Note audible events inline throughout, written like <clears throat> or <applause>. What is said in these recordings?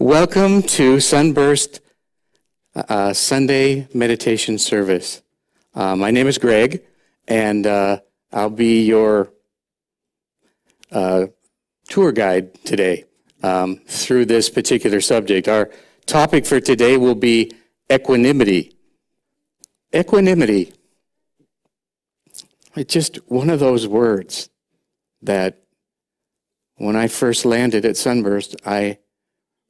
Welcome to Sunburst uh, Sunday meditation service. Uh, my name is Greg, and uh, I'll be your uh, tour guide today um, through this particular subject. Our topic for today will be equanimity. Equanimity. It's just one of those words that when I first landed at Sunburst, I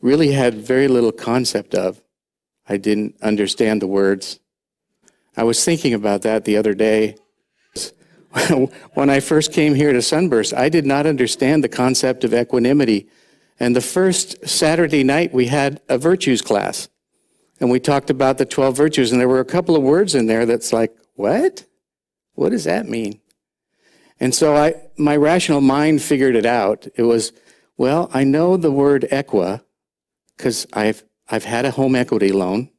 really had very little concept of. I didn't understand the words. I was thinking about that the other day. <laughs> when I first came here to Sunburst, I did not understand the concept of equanimity. And the first Saturday night, we had a virtues class. And we talked about the 12 virtues, and there were a couple of words in there that's like, what? What does that mean? And so I, my rational mind figured it out. It was, well, I know the word equa because I've, I've had a home equity loan.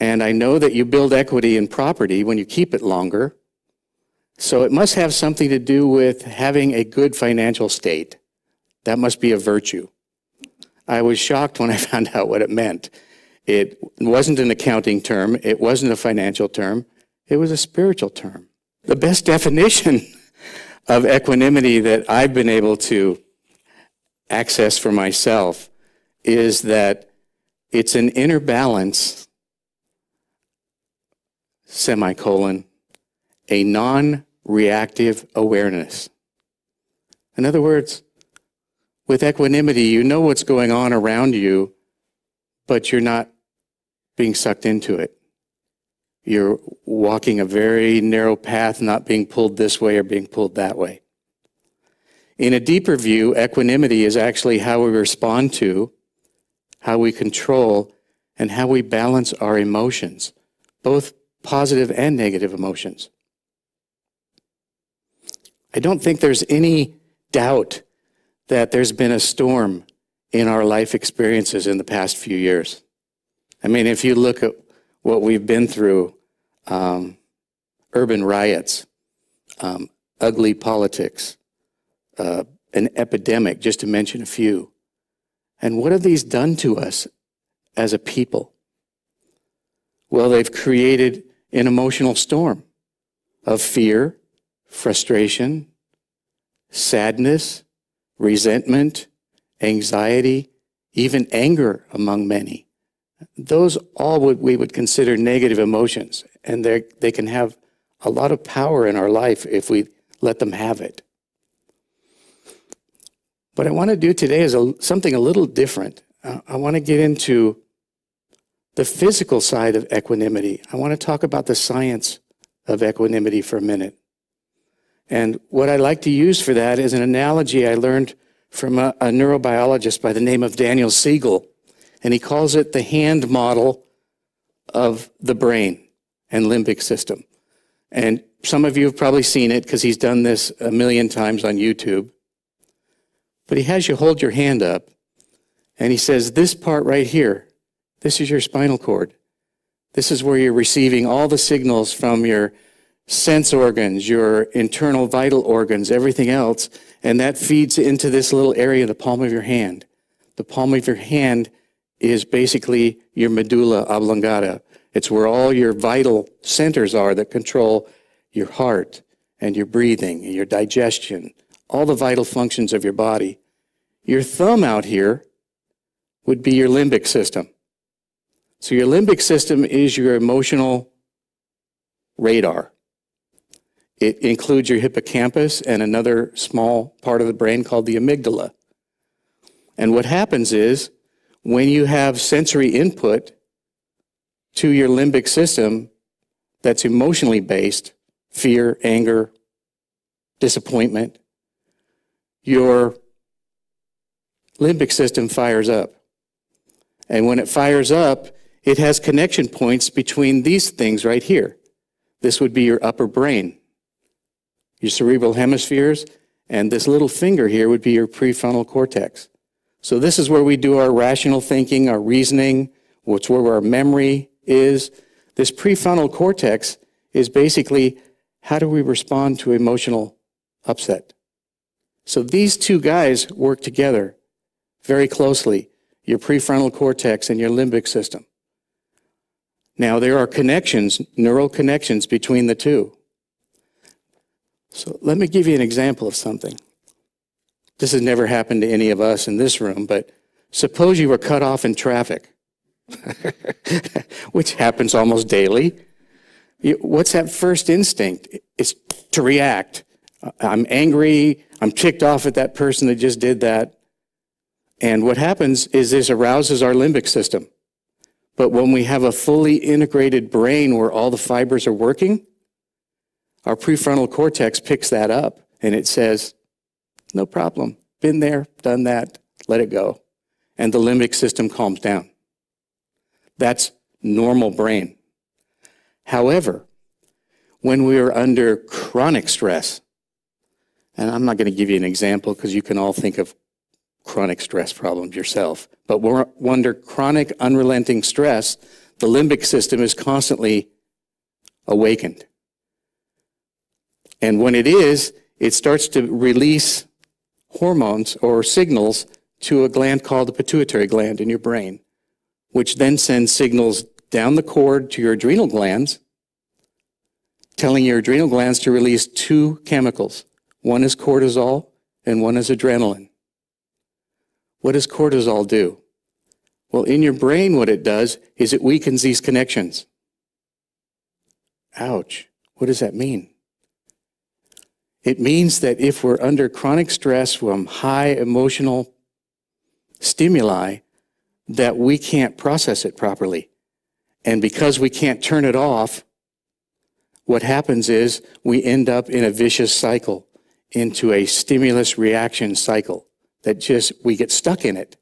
And I know that you build equity in property when you keep it longer. So it must have something to do with having a good financial state. That must be a virtue. I was shocked when I <laughs> found out what it meant. It wasn't an accounting term. It wasn't a financial term. It was a spiritual term. The best definition <laughs> of equanimity that I've been able to access for myself is that it's an inner balance, semicolon, a non reactive awareness. In other words, with equanimity, you know what's going on around you, but you're not being sucked into it. You're walking a very narrow path, not being pulled this way or being pulled that way. In a deeper view, equanimity is actually how we respond to, how we control, and how we balance our emotions, both positive and negative emotions. I don't think there's any doubt that there's been a storm in our life experiences in the past few years. I mean, if you look at what we've been through um, urban riots, um, ugly politics, uh, an epidemic, just to mention a few. And what have these done to us as a people? Well, they've created an emotional storm of fear, frustration, sadness, resentment, anxiety, even anger among many. Those all what we would consider negative emotions, and they can have a lot of power in our life if we let them have it. What I want to do today is a, something a little different. Uh, I want to get into the physical side of equanimity. I want to talk about the science of equanimity for a minute. And what I like to use for that is an analogy I learned from a, a neurobiologist by the name of Daniel Siegel and he calls it the hand model of the brain and limbic system. And some of you have probably seen it because he's done this a million times on YouTube. But he has you hold your hand up and he says, This part right here, this is your spinal cord. This is where you're receiving all the signals from your sense organs, your internal vital organs, everything else. And that feeds into this little area, the palm of your hand. The palm of your hand is basically your medulla oblongata. It's where all your vital centers are that control your heart and your breathing and your digestion, all the vital functions of your body. Your thumb out here would be your limbic system. So your limbic system is your emotional radar. It includes your hippocampus and another small part of the brain called the amygdala. And what happens is when you have sensory input to your limbic system that's emotionally based, fear, anger, disappointment, your limbic system fires up. And when it fires up, it has connection points between these things right here. This would be your upper brain, your cerebral hemispheres, and this little finger here would be your prefrontal cortex. So this is where we do our rational thinking, our reasoning, which where our memory is. This prefrontal cortex is basically how do we respond to emotional upset? So these two guys work together very closely. your prefrontal cortex and your limbic system. Now, there are connections, neural connections between the two. So let me give you an example of something. This has never happened to any of us in this room, but suppose you were cut off in traffic, <laughs> which happens almost daily. What's that first instinct? It's to react. I'm angry. I'm ticked off at that person that just did that. And what happens is this arouses our limbic system. But when we have a fully integrated brain where all the fibers are working, our prefrontal cortex picks that up and it says, no problem. Been there, done that, let it go. And the limbic system calms down. That's normal brain. However, when we are under chronic stress, and I'm not going to give you an example because you can all think of chronic stress problems yourself, but we're under chronic unrelenting stress, the limbic system is constantly awakened. And when it is, it starts to release hormones or signals to a gland called the pituitary gland in your brain, which then sends signals down the cord to your adrenal glands, telling your adrenal glands to release two chemicals. One is cortisol and one is adrenaline. What does cortisol do? Well, in your brain, what it does is it weakens these connections. Ouch. What does that mean? It means that if we're under chronic stress from high emotional stimuli, that we can't process it properly. And because we can't turn it off, what happens is we end up in a vicious cycle, into a stimulus reaction cycle that just, we get stuck in it.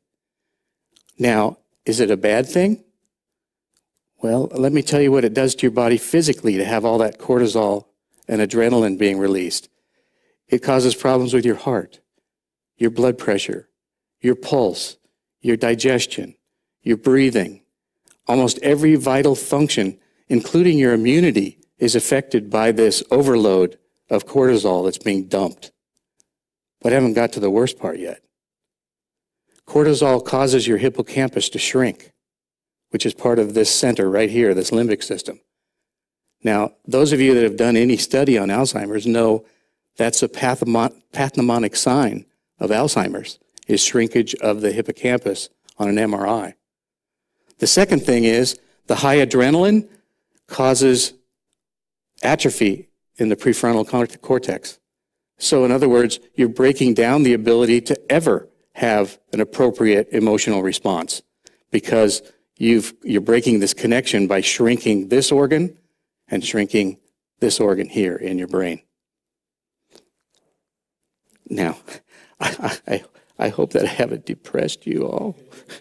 Now, is it a bad thing? Well, let me tell you what it does to your body physically to have all that cortisol and adrenaline being released. It causes problems with your heart, your blood pressure, your pulse, your digestion, your breathing. Almost every vital function, including your immunity, is affected by this overload of cortisol that's being dumped. But I haven't got to the worst part yet. Cortisol causes your hippocampus to shrink, which is part of this center right here, this limbic system. Now, those of you that have done any study on Alzheimer's know that's a pathognomonic sign of Alzheimer's, is shrinkage of the hippocampus on an MRI. The second thing is the high adrenaline causes atrophy in the prefrontal cortex. So in other words, you're breaking down the ability to ever have an appropriate emotional response because you've, you're breaking this connection by shrinking this organ and shrinking this organ here in your brain. Now, <laughs> I, I, I hope that I haven't depressed you all.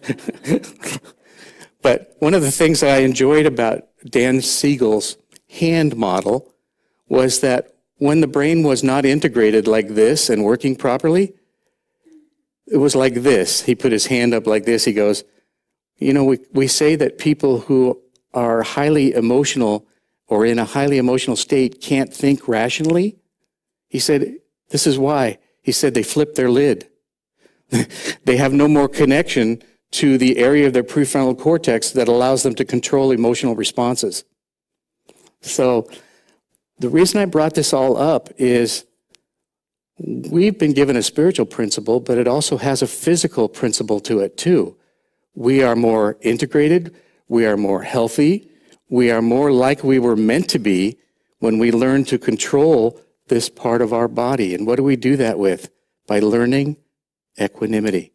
<laughs> but one of the things that I enjoyed about Dan Siegel's hand model was that when the brain was not integrated like this and working properly, it was like this. He put his hand up like this. He goes, You know, we, we say that people who are highly emotional or in a highly emotional state can't think rationally. He said, This is why. He said they flip their lid. <laughs> they have no more connection to the area of their prefrontal cortex that allows them to control emotional responses. So the reason I brought this all up is we've been given a spiritual principle, but it also has a physical principle to it too. We are more integrated. We are more healthy. We are more like we were meant to be when we learn to control this part of our body. And what do we do that with? By learning equanimity.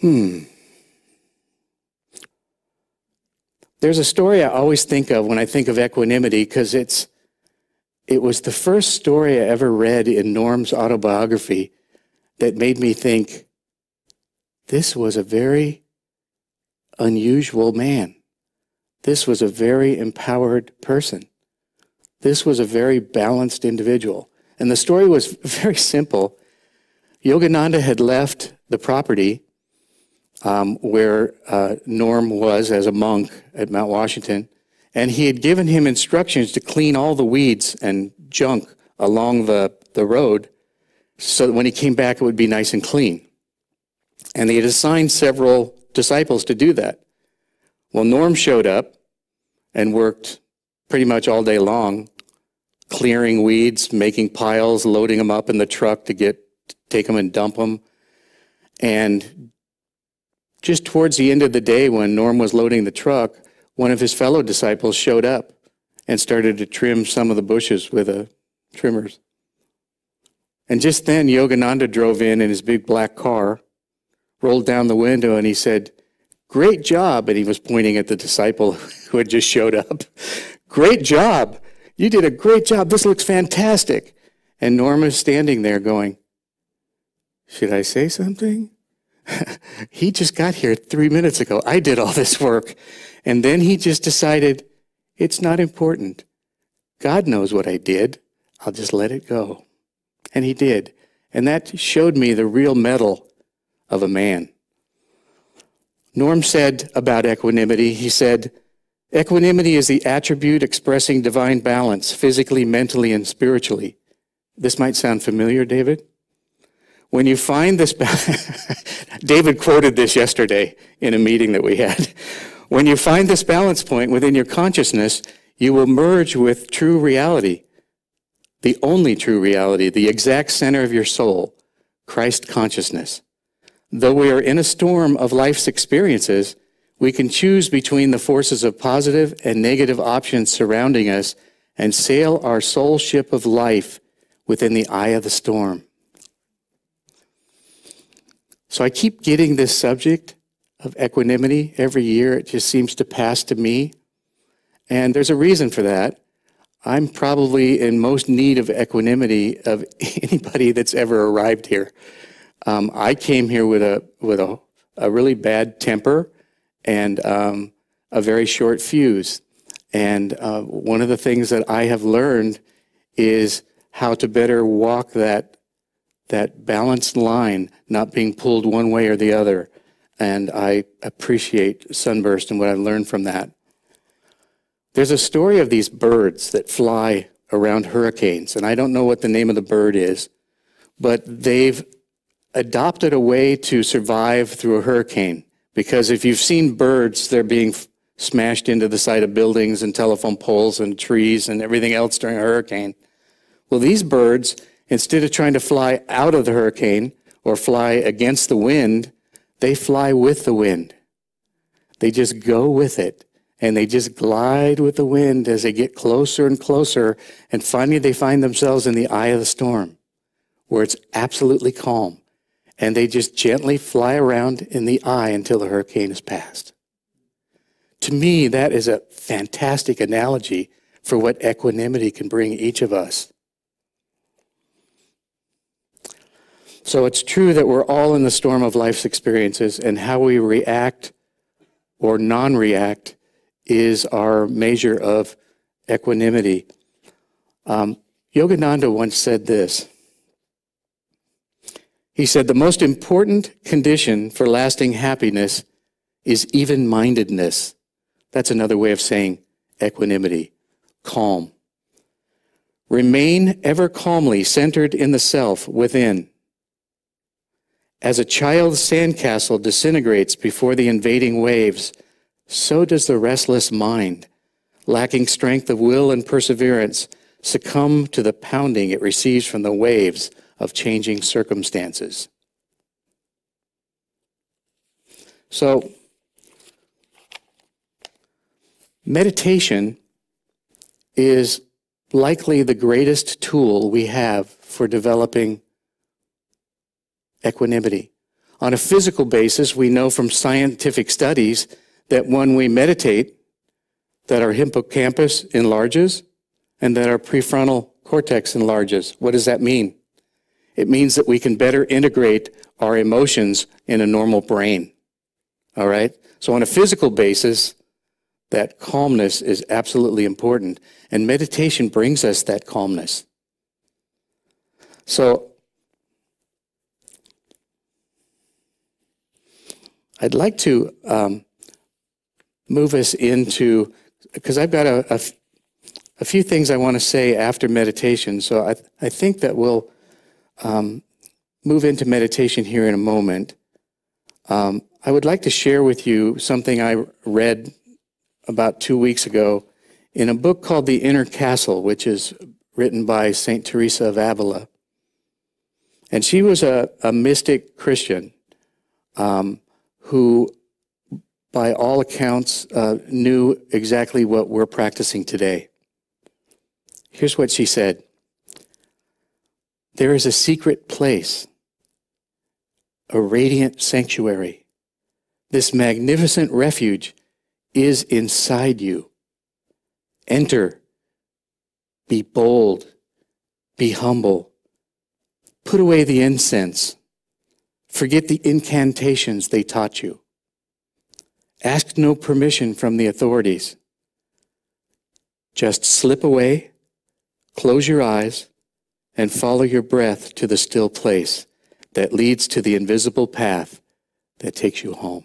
Hmm. There's a story I always think of when I think of equanimity because it's it was the first story I ever read in Norm's autobiography that made me think this was a very unusual man. This was a very empowered person. This was a very balanced individual. And the story was <laughs> very simple. Yogananda had left the property um, where uh, Norm was as a monk at Mount Washington, and he had given him instructions to clean all the weeds and junk along the, the road so that when he came back, it would be nice and clean. And they had assigned several disciples to do that. Well, Norm showed up and worked pretty much all day long, clearing weeds, making piles, loading them up in the truck to get take them and dump them. And just towards the end of the day, when Norm was loading the truck, one of his fellow disciples showed up and started to trim some of the bushes with a trimmers. And just then, Yogananda drove in in his big black car, rolled down the window, and he said, Great job. And he was pointing at the disciple <laughs> who had just showed up. Great job. You did a great job. This looks fantastic. And Norma's standing there going, Should I say something? <laughs> he just got here three minutes ago. I did all this work. And then he just decided, It's not important. God knows what I did. I'll just let it go. And he did. And that showed me the real mettle of a man. Norm said about equanimity, he said, Equanimity is the attribute expressing divine balance, physically, mentally, and spiritually. This might sound familiar, David. When you find this, <laughs> David quoted this yesterday in a meeting that we had. When you find this balance point within your consciousness, you will merge with true reality, the only true reality, the exact center of your soul, Christ consciousness. Though we are in a storm of life's experiences, we can choose between the forces of positive and negative options surrounding us and sail our soul ship of life within the eye of the storm. So I keep getting this subject of equanimity every year. It just seems to pass to me. And there's a reason for that. I'm probably in most need of equanimity of <laughs> anybody that's ever arrived here. Um, I came here with a with a, a really bad temper and um, a very short fuse. And uh, one of the things that I have learned is how to better walk that that balanced line, not being pulled one way or the other. And I appreciate Sunburst and what I learned from that. There's a story of these birds that fly around hurricanes, and I don't know what the name of the bird is, but they've adopted a way to survive through a hurricane. Because if you've seen birds, they're being smashed into the side of buildings and telephone poles and trees and everything else during a hurricane. Well, these birds, instead of trying to fly out of the hurricane or fly against the wind, they fly with the wind. They just go with it and they just glide with the wind as they get closer and closer. And finally, they find themselves in the eye of the storm where it's absolutely calm and they just gently fly around in the eye until the hurricane is past. To me, that is a fantastic analogy for what equanimity can bring each of us. So it's true that we're all in the storm of life's experiences, and how we react or non react is our measure of equanimity. Um, Yogananda once said this he said, The most important condition for lasting happiness is even mindedness. That's another way of saying equanimity, calm. Remain ever calmly centered in the self within. As a child's sandcastle disintegrates before the invading waves, so does the restless mind, lacking strength of will and perseverance, succumb to the pounding it receives from the waves of changing circumstances. So, meditation is likely the greatest tool we have for developing equanimity. On a physical basis, we know from scientific studies that when we meditate, that our hippocampus enlarges and that our prefrontal cortex enlarges. What does that mean? It means that we can better integrate our emotions in a normal brain. All right? So, on a physical basis, that calmness is absolutely important. And meditation brings us that calmness. So, I'd like to um, move us into, because I've got a, a, a, few things I want to say after meditation. So, I, I think that we'll um, move into meditation here in a moment. Um, I would like to share with you something I read about two weeks ago in a book called The Inner Castle, which is written by St. Teresa of Avila. And she was a, a mystic Christian um, who, by all accounts, uh, knew exactly what we're practicing today. Here's what she said There is a secret place, a radiant sanctuary. This magnificent refuge is inside you. Enter. Be bold. Be humble. Put away the incense. Forget the incantations they taught you. Ask no permission from the authorities. Just slip away, close your eyes, and follow your breath to the still place that leads to the invisible path that takes you home.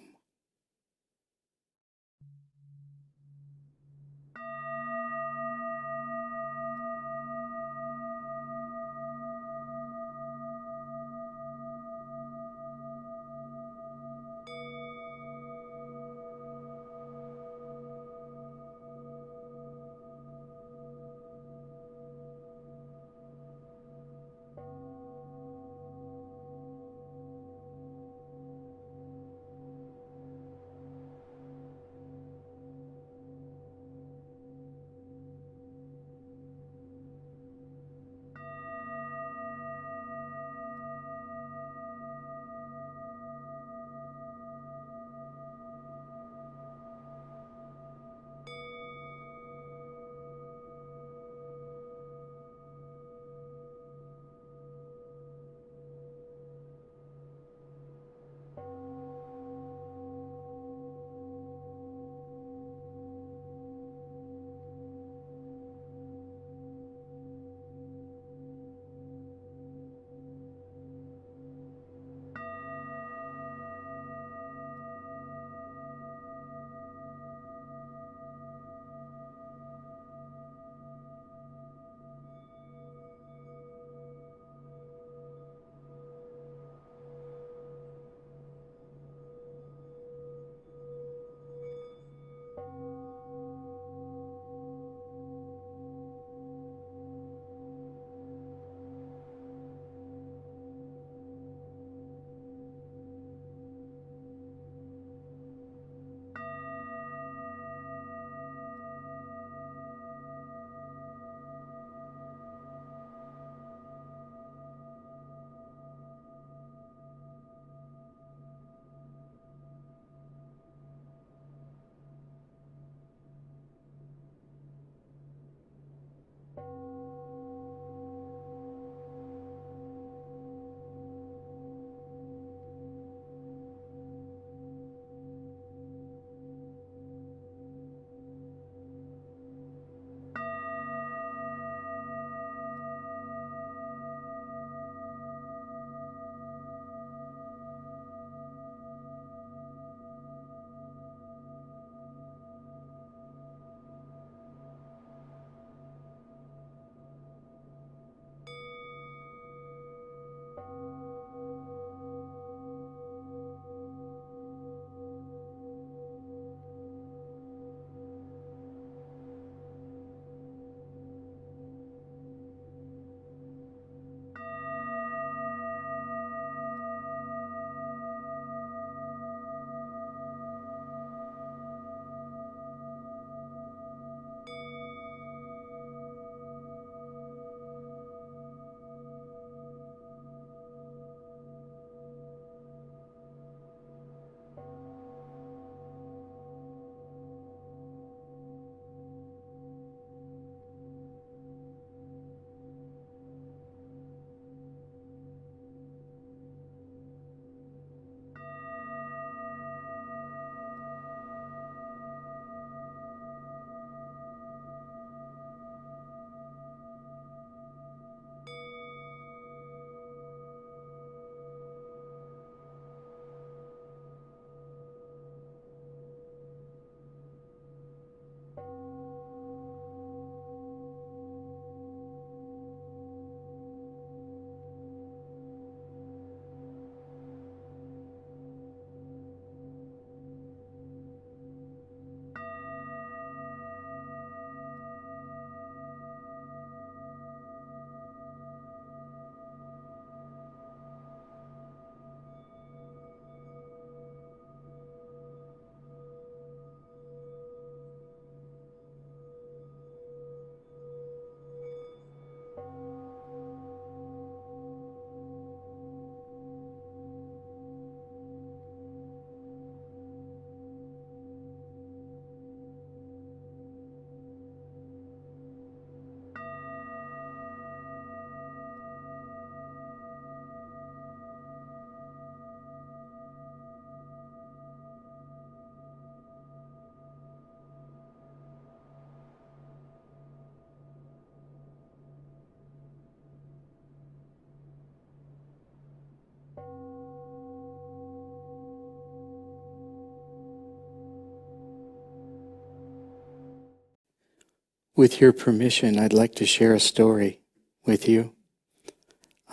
With your permission, I'd like to share a story with you.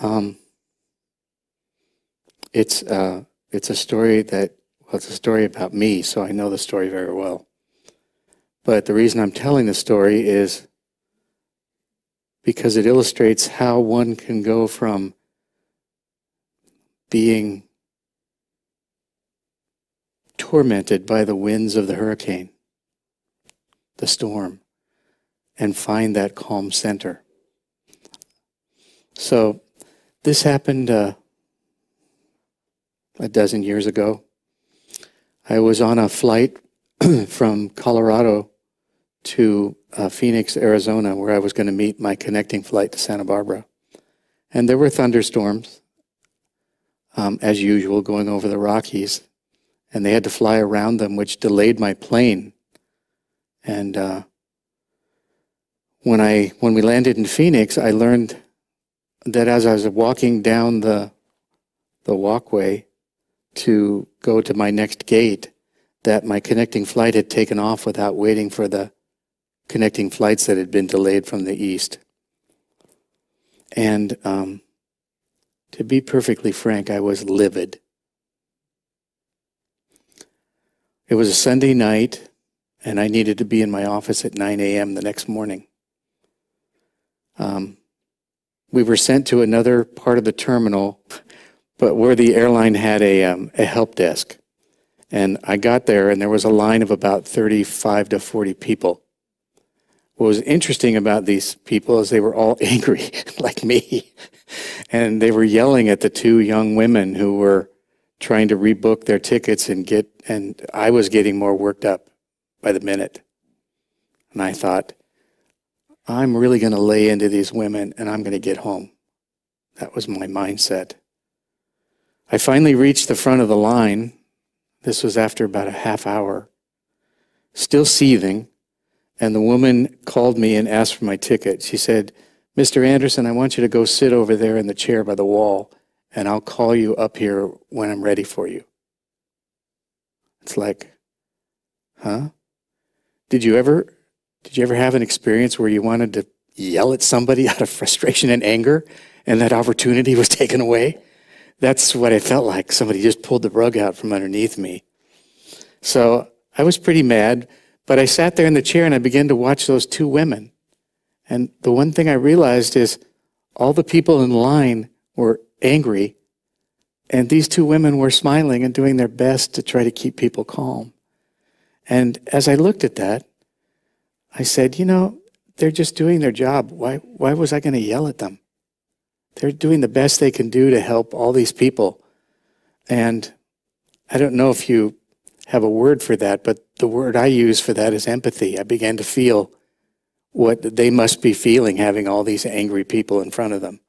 Um, it's uh, it's a story that well, it's a story about me, so I know the story very well. But the reason I'm telling the story is because it illustrates how one can go from being tormented by the winds of the hurricane, the storm, and find that calm center. So, this happened uh, a dozen years ago. I was on a flight <clears throat> from Colorado to uh, Phoenix, Arizona, where I was going to meet my connecting flight to Santa Barbara. And there were thunderstorms, um, as usual, going over the Rockies. And they had to fly around them, which delayed my plane. And uh, when I when we landed in Phoenix, I learned that as I was walking down the the walkway to go to my next gate, that my connecting flight had taken off without waiting for the connecting flights that had been delayed from the east. And um, to be perfectly frank, I was livid. It was a Sunday night, and I needed to be in my office at 9 a.m. the next morning. Um, we were sent to another part of the terminal, but where the airline had a, um, a help desk. And I got there, and there was a line of about 35 to 40 people. What was interesting about these people is they were all <laughs> angry, like me. And they were yelling at the two young women who were trying to rebook their tickets and get, and I was getting more worked up by the minute. And I thought, I'm really going to lay into these women and I'm going to get home. That was my mindset. I finally reached the front of the line. This was after about a half hour, still seething. And the woman called me and asked for my ticket. She said, Mr. Anderson, I want you to go sit over there in the chair by the wall, and I'll call you up here when I'm ready for you. It's like, huh? Did you ever did you ever have an experience where you wanted to yell at somebody <laughs> out of frustration and anger and that opportunity was <laughs> taken away? That's what I felt like. Somebody just pulled the rug out from underneath me. So I was pretty mad, but I sat there in the chair and I began to watch those two women. And the one thing I realized is all the people in line were angry, and these two women were smiling and doing their best to try to keep people calm. And as I looked at that, I said, you know, they're just doing their job. Why, why was I going to yell at them? They're doing the best they can do to help all these people. And I don't know if you have a word for that, but the word I use for that is empathy. I began to feel what they must be feeling having all these angry people in front of them.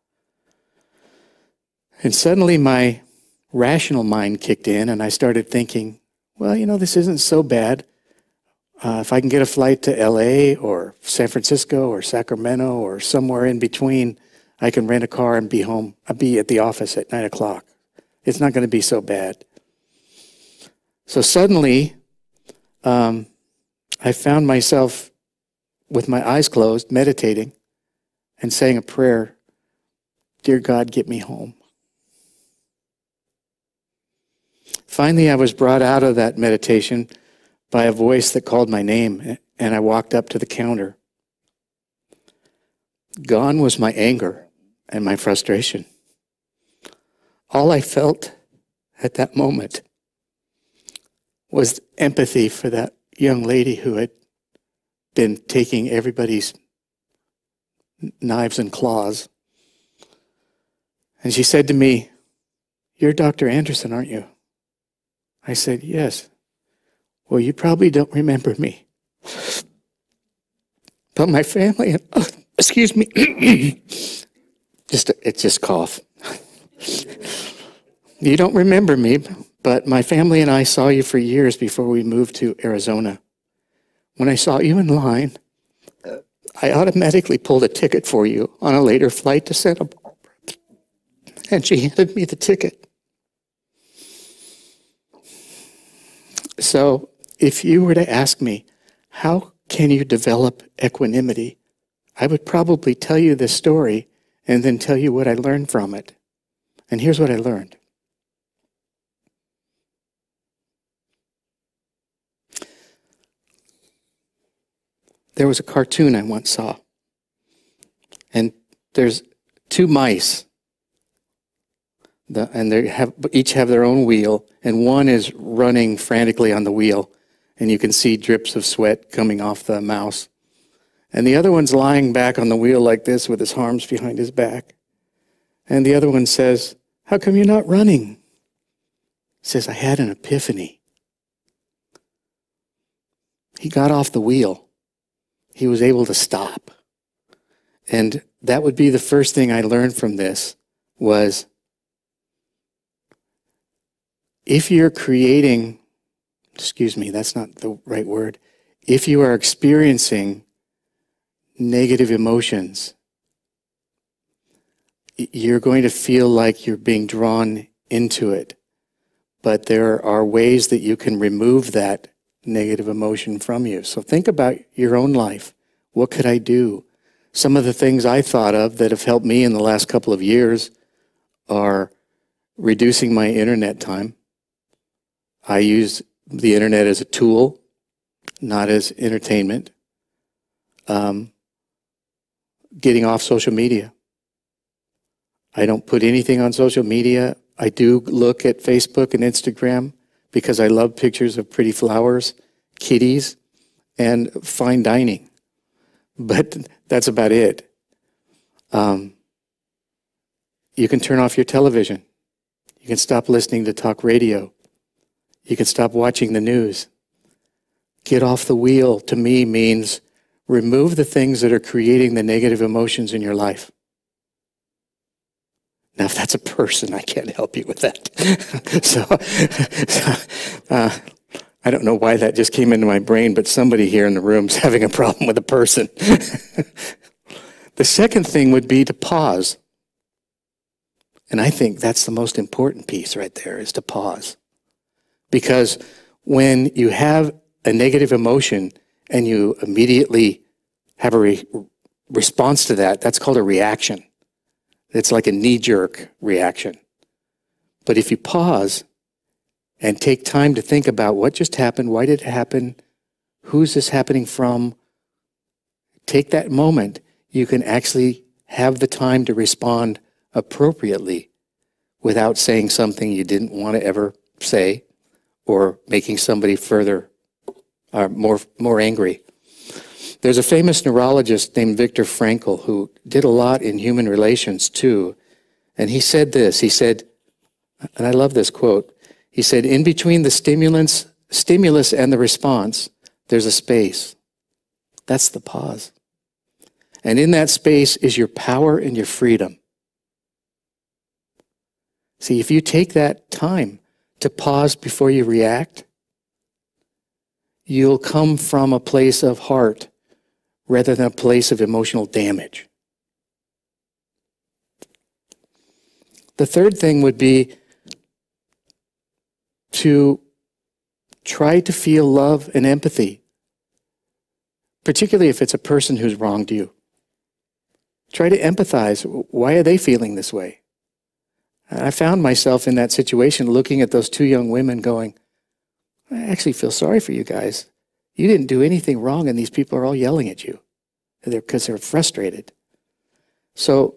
And suddenly my rational mind kicked in and I started thinking, well, you know, this isn't so bad. Uh, if I can get a flight to LA or San Francisco or Sacramento or somewhere in between, I can rent a car and be home. I'll be at the office at nine o'clock. It's not going to be so bad. So suddenly, um, I found myself with my eyes closed, meditating and saying a prayer Dear God, get me home. Finally, I was brought out of that meditation by a voice that called my name, and I walked up to the counter. Gone was my anger and my frustration. All I felt at that moment was empathy for that young lady who had been taking everybody's knives and claws. And she said to me, You're Dr. Anderson, aren't you? I said, Yes. Well, you probably don't remember me. But my family, oh, excuse me, <clears throat> just it's just cough. you don't remember me, but my family and I saw you for years before we moved to Arizona. When I saw you in line, I automatically pulled a ticket for you on a later flight to Santa Barbara. And she handed me the ticket. So if you were to ask me, how can you develop equanimity? I would probably tell you this story and then tell you what I learned from it. And here's what I learned. There was a cartoon I once saw. And there's two mice. The, and they have each have their own wheel, and one is running frantically on the wheel, and you can see drips of sweat coming off the mouse. And the other one's lying back on the wheel like this with his arms behind his back. And the other one says, How come you're not running? He says, I had an epiphany. He got off the wheel. He was able to stop. And that would be the first thing I learned from this was if you're creating, excuse me, that's not the right word. If you are experiencing negative emotions, you're going to feel like you're being drawn into it. But there are ways that you can remove that negative emotion from you. So think about your own life. What could I do? Some of the things I thought of that have helped me in the last couple of years are reducing my internet time. I use the internet as a tool, not as entertainment. Um, getting off social media. I don't put anything on social media. I do look at Facebook and Instagram because I love pictures of pretty flowers, kitties, and fine dining. But that's about it. Um, you can turn off your television. You can stop listening to talk radio. You can stop watching the news. Get off the wheel to me means remove the things that are creating the negative emotions in your life. Now, if that's a person, I can't help you with that. <laughs> so, <laughs> uh, I don't know why that just came into my brain, but somebody here in the room is <laughs> having a problem with a person. the second thing would be to pause. And I think that's the most important piece right there is to pause. Because when you have a negative emotion and you immediately have a re- response to that, that's called a reaction. It's like a knee jerk reaction. But if you pause and take time to think about what just happened, why did it happen, who's this happening from, take that moment, you can actually have the time to respond appropriately without saying something you didn't want to ever say or making somebody further or uh, more, more angry. There's a famous neurologist named Viktor Frankl who did a lot in human relations too. And he said this, he said, and I love this quote, he said, in between the stimulants, stimulus and the response, there's a space. That's the pause. And in that space is your power and your freedom. See, if you take that time to pause before you react, you'll come from a place of heart rather than a place of emotional damage. The third thing would be to try to feel love and empathy, particularly if it's a person who's wronged you. Try to empathize. Why are they feeling this way? I found myself in that situation looking at those two young women going, I actually feel sorry for you guys. You didn't do anything wrong, and these people are all yelling at you because they're, they're frustrated. So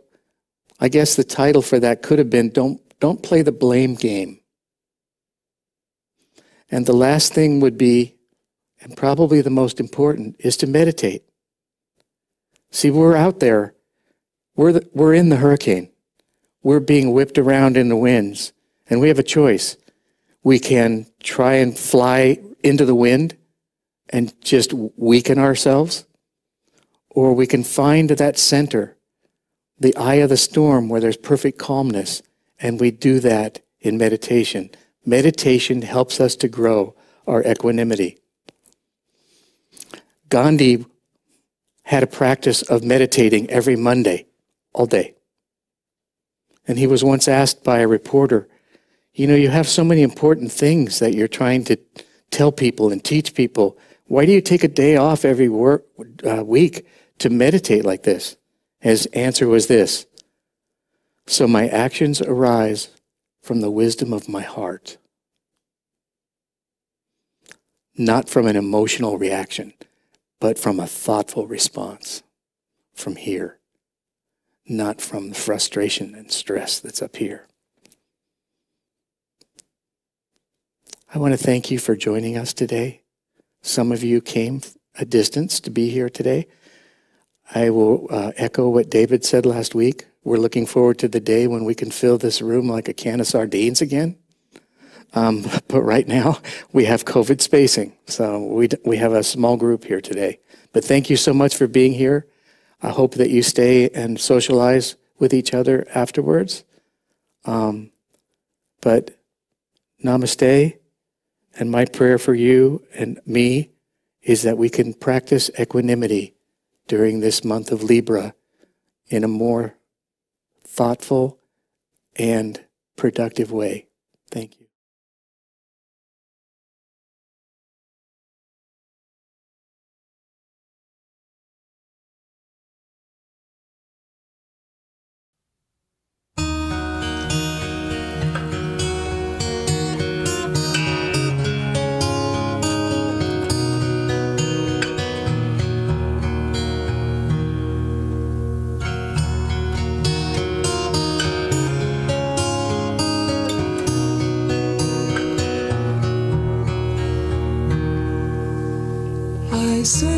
I guess the title for that could have been Don't, don't Play the Blame Game. And the last thing would be, and probably the most important, is to meditate. See, we're out there. We're, the, we're in the hurricane. We're being whipped around in the winds. And we have a choice. We can try and fly into the wind and just weaken ourselves, or we can find that center, the eye of the storm where there's perfect calmness, and we do that in meditation. Meditation helps us to grow our equanimity. Gandhi had a practice of meditating every Monday, all day. And he was once asked by a reporter, You know, you have so many important things that you're trying to tell people and teach people Why do you take a day off every work, uh, week to meditate like this? His answer was this So my actions arise from the wisdom of my heart, not from an emotional reaction, but from a thoughtful response from here, not from the frustration and stress that's up here. I want to thank you for joining us today. Some of you came a distance to be here today. I will uh, echo what David said last week. We're looking forward to the day when we can fill this room like a can of sardines again. Um, <laughs> but right now, we have COVID spacing. So we, we have a small group here today. But thank you so much for being here. I hope that you stay and socialize with each other afterwards. Um, but namaste. And my prayer for you and me is that we can practice equanimity during this month of Libra in a more thoughtful and productive way. Thank you. Space